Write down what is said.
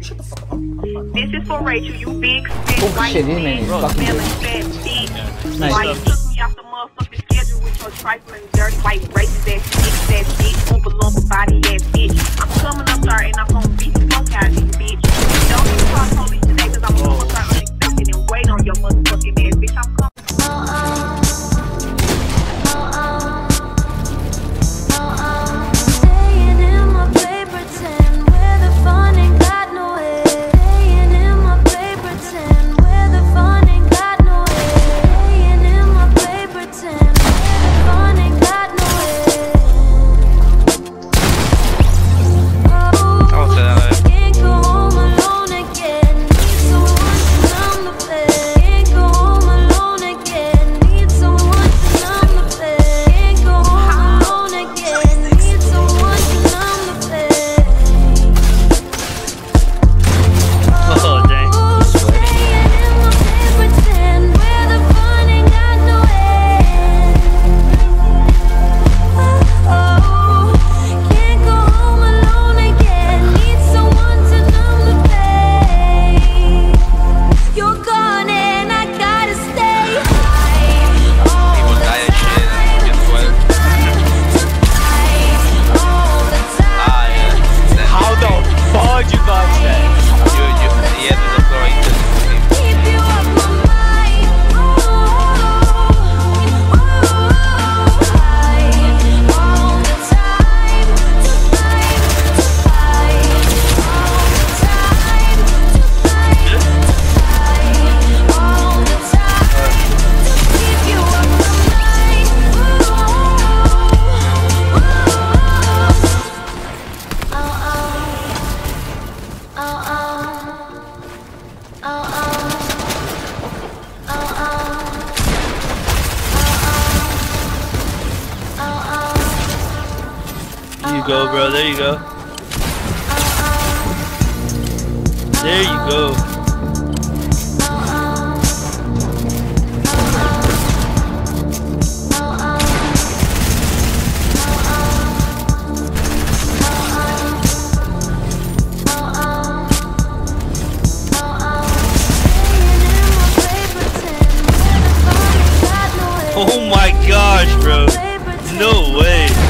This is for Rachel, you big, sick, oh, white, shit, this man is fucking smelling fat, bitch. Nice. Why you took me off the motherfucking schedule with your trifling, dirty, white, racist ass, bitch ass, bitch, oompa body ass, you go, bro. There you go. There you go. Oh my gosh, bro. No way.